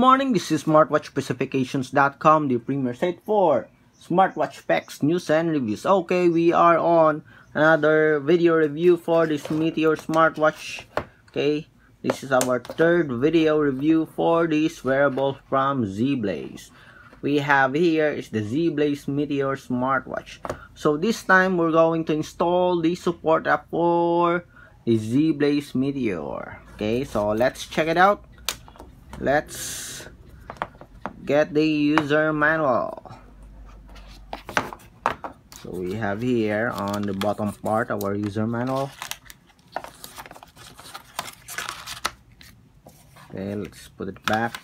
morning, this is smartwatchspecifications.com, the premier site for smartwatch specs, news, and reviews. Okay, we are on another video review for this Meteor smartwatch. Okay, this is our third video review for this wearable from Zeblaze. We have here is the Zeblaze Meteor smartwatch. So this time we're going to install the support app for the Zeblaze Meteor. Okay, so let's check it out let's get the user manual. So we have here on the bottom part our user manual. Okay let's put it back.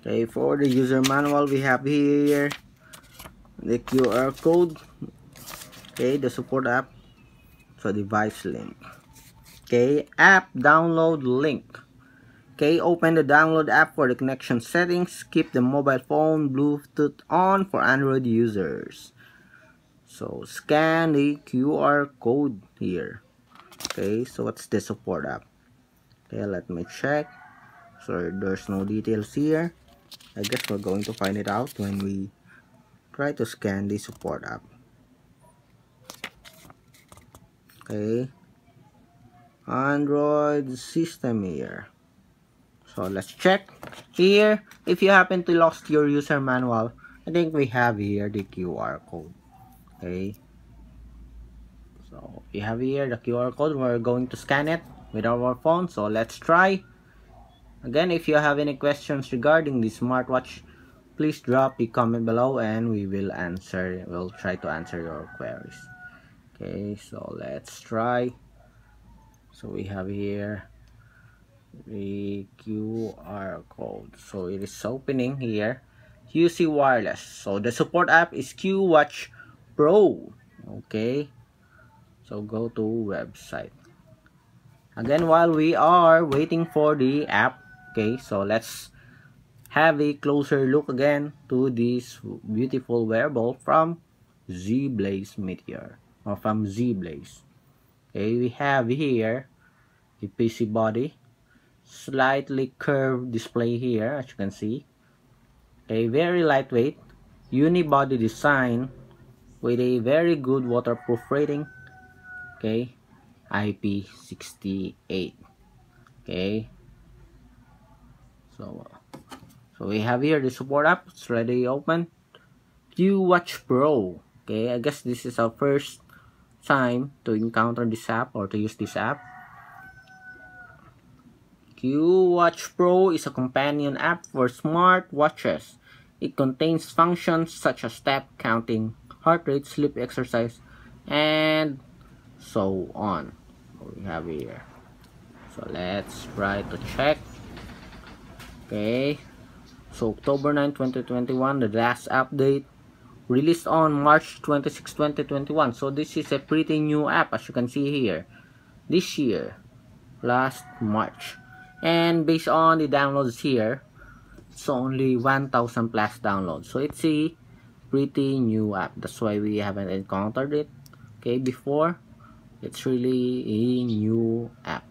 Okay for the user manual we have here the QR code. Okay the support app so device link. Okay app download link. Okay open the download app for the connection settings. Keep the mobile phone bluetooth on for android users. So scan the qr code here. Okay so what's the support app? Okay let me check. So there's no details here. I guess we're going to find it out when we try to scan the support app okay. Android system here. So let's check here. If you happen to lost your user manual i think we have here the qr code. Okay. So we have here the qr code. We're going to scan it with our phone. So let's try. Again if you have any questions regarding the smartwatch please drop a comment below and we will answer we'll try to answer your queries okay so let's try. So we have here the QR code. So it is opening here. QC wireless. So the support app is QWatch Pro. Okay. So go to website. Again while we are waiting for the app okay so let's have a closer look again to this beautiful wearable from Zeblaze Meteor or from Zeblaze. Okay, we have here the PC body, slightly curved display here as you can see. A very lightweight, unibody design with a very good waterproof rating. Okay, IP68. Okay, so so we have here the support app. It's ready open. QWatch Pro. Okay, I guess this is our first time to encounter this app or to use this app. QWatch Pro is a companion app for smart watches. It contains functions such as step counting, heart rate, sleep exercise, and so on. We have here. So let's try to check. Okay. So October 9, 2021, the last update released on March 26, 2021. So this is a pretty new app as you can see here. This year, last March. And based on the downloads here, it's only 1,000 plus downloads. So it's a pretty new app. That's why we haven't encountered it okay before. It's really a new app.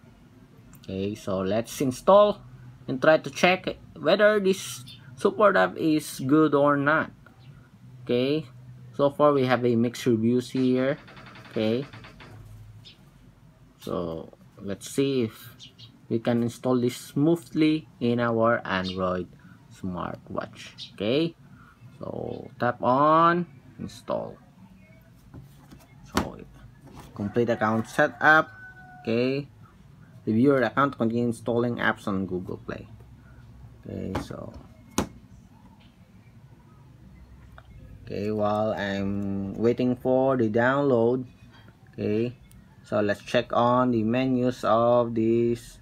Okay, so let's install and try to check whether this support app is good or not okay? So far we have a mixed reviews here okay? So let's see if we can install this smoothly in our android smartwatch okay? So tap on install. So complete account setup okay? Review your account continue installing apps on google play okay? So okay while I'm waiting for the download okay so let's check on the menus of this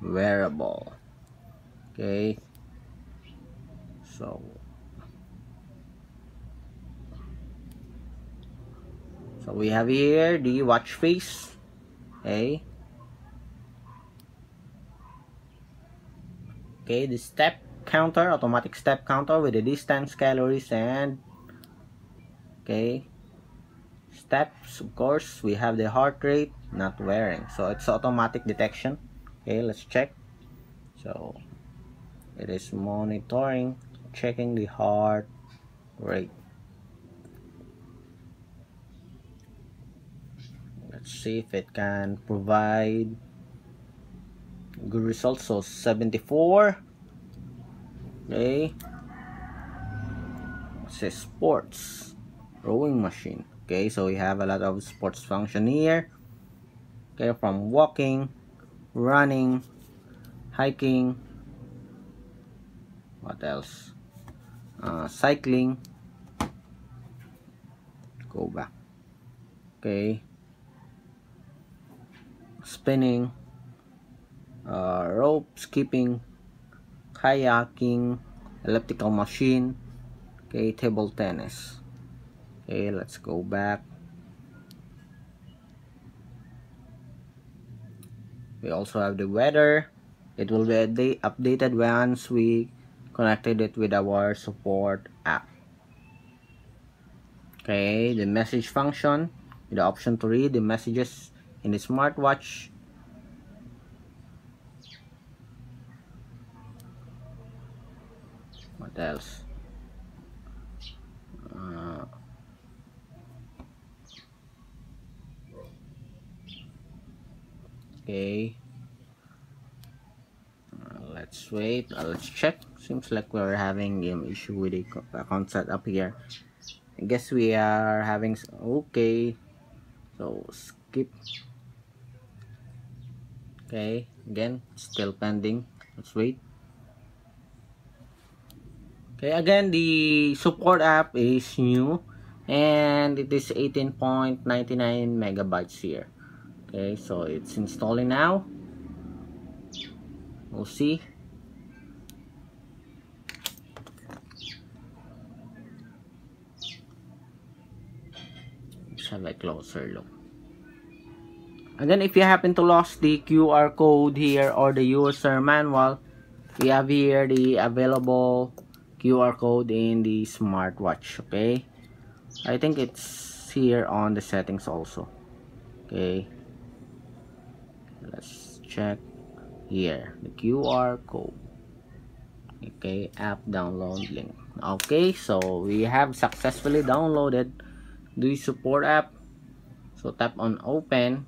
wearable okay. So so we have here the watch face okay. Okay the step counter automatic step counter with the distance calories and okay? Steps of course we have the heart rate not wearing. So it's automatic detection. Okay let's check. So it is monitoring checking the heart rate. Let's see if it can provide good results. So 74 okay. It says sports rowing machine. Okay so we have a lot of sports function here. Okay from walking running hiking what else? Uh, cycling. Go back. Okay. Spinning. Uh, rope skipping kayaking elliptical machine. Okay table tennis okay let's go back. We also have the weather. It will be updated once we connected it with our support app. Okay the message function. The option to read the messages in the smartwatch. What else okay. Uh, let's wait. Uh, let's check. Seems like we're having an issue with the account setup here. I guess we are having okay. So skip. Okay again still pending. Let's wait. Okay again the support app is new and it is 18.99 megabytes here okay so it's installing now we'll see let's have a closer look Again, if you happen to lost the QR code here or the user manual, we have here the available QR code in the smartwatch, okay? I think it's here on the settings also, okay? Let's check here, the QR code. Okay, app download link. Okay, so we have successfully downloaded the support app. So tap on open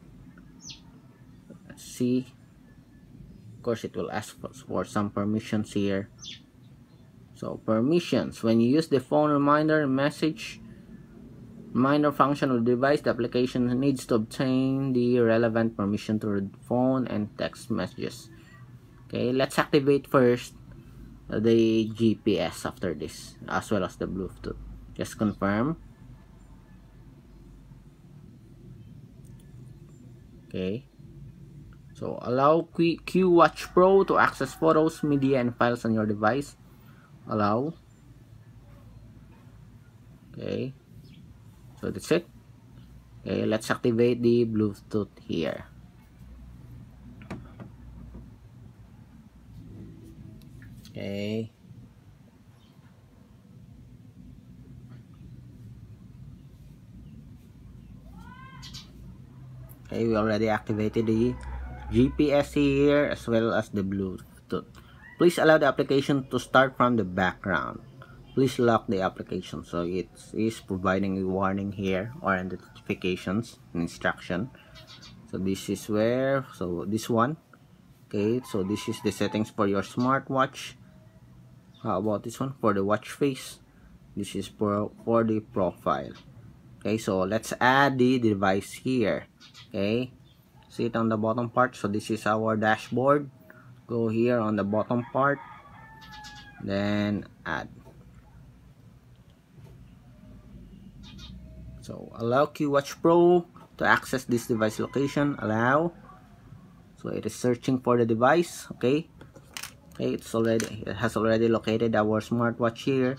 let's see of course it will ask for some permissions here so permissions when you use the phone reminder message reminder function of the device the application needs to obtain the relevant permission to read phone and text messages okay let's activate first the GPS after this as well as the Bluetooth just confirm okay so allow QWatch Pro to access photos, media, and files on your device. Allow. Okay. So that's it. Okay, let's activate the Bluetooth here. Okay. Okay, we already activated the GPS here as well as the Bluetooth. Please allow the application to start from the background. Please lock the application. So it is providing a warning here or the notifications instruction. So this is where, so this one. Okay, so this is the settings for your smartwatch. How about this one? For the watch face. This is for, for the profile. Okay, so let's add the device here. Okay, see it on the bottom part so this is our dashboard go here on the bottom part then add so allow QWatch Pro to access this device location. Allow. So it is searching for the device okay? Okay it's already it has already located our smartwatch here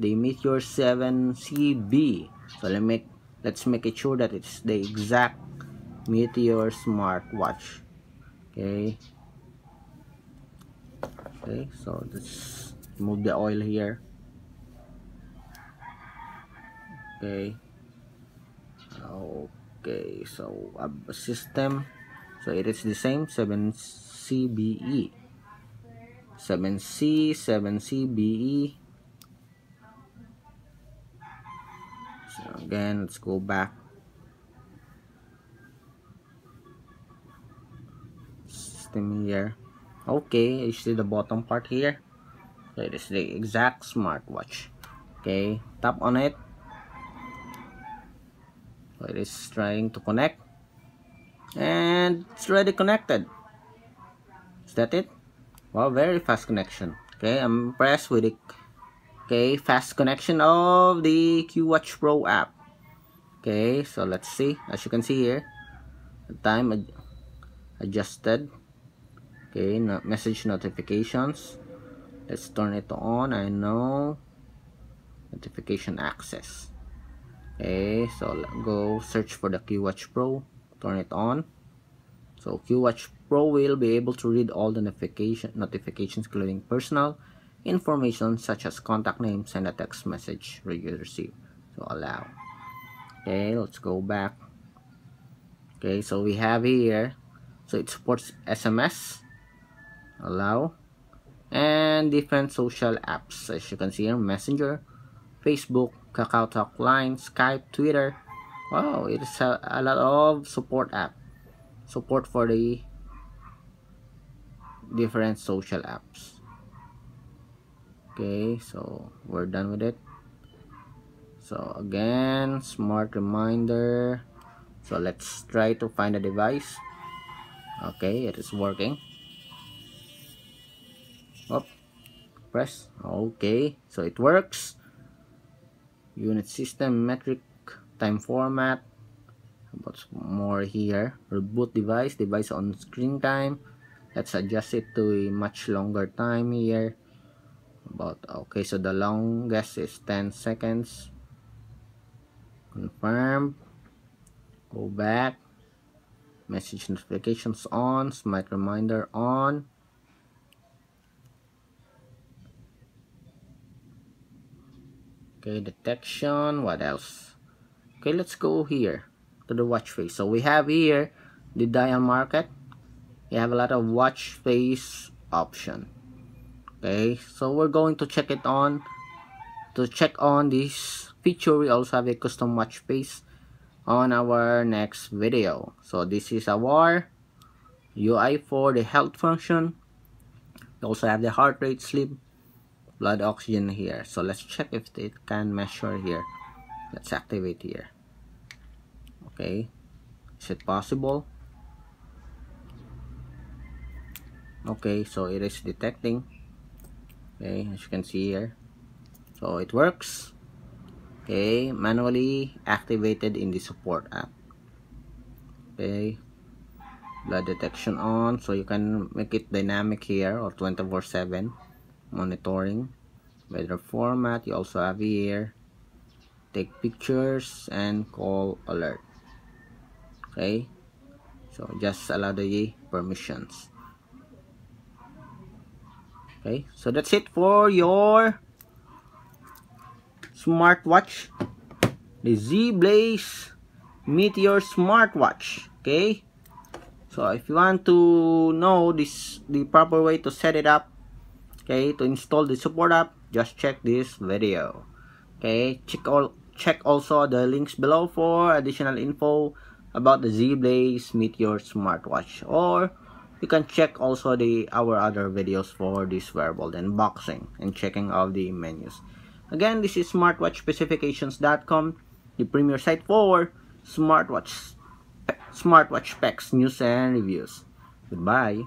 the Meteor 7 CB so let me let's make it sure that it's the exact Meteor smartwatch okay? Okay so let's move the oil here. Okay okay so um, a system so it is the same 7cbe 7c 7cbe so again let's go back. System here. Okay you see the bottom part here? So it is the exact smartwatch. Okay tap on it it is trying to connect. And it's already connected. Is that it? Wow very fast connection. Okay i'm impressed with the okay fast connection of the qwatch pro app. Okay so let's see. As you can see here the time ad adjusted. Okay no message notifications. Let's turn it on. I know. Notification access okay so go search for the qwatch pro turn it on. So qwatch pro will be able to read all the notification notifications including personal information such as contact name send a text message you receive. So allow. Okay let's go back. Okay so we have here so it supports sms allow. And different social apps. As you can see here messenger facebook KakaoTalk line skype twitter. Wow it's a, a lot of support app. Support for the different social apps. Okay so we're done with it. So again smart reminder. So let's try to find a device. Okay it is working. Up press. Okay so it works unit system metric time format. What's more here? Reboot device device on screen time. Let's adjust it to a much longer time here. About okay so the longest is 10 seconds. Confirm. Go back. Message notifications on. Smart reminder on okay detection what else? Okay let's go here to the watch face. So we have here the dial market. You have a lot of watch face option. Okay so we're going to check it on to check on this feature. We also have a custom watch face on our next video. So this is our UI for the health function. We also have the heart rate sleep blood oxygen here. So let's check if it can measure here. Let's activate here. Okay. Is it possible? Okay so it is detecting. Okay as you can see here. So it works. Okay manually activated in the support app. Okay. Blood detection on so you can make it dynamic here or 24 7 monitoring weather format. You also have here take pictures and call alert. Okay? So just allow the permissions. Okay? So that's it for your smartwatch. The Zeblaze Meteor smartwatch. Okay? So if you want to know this the proper way to set it up okay to install the support app just check this video. Okay check all check also the links below for additional info about the Zeblaze Meteor smartwatch. Or you can check also the our other videos for this wearable unboxing and checking all the menus. Again this is smartwatchspecifications.com the premier site for smartwatch smartwatch specs news and reviews. Goodbye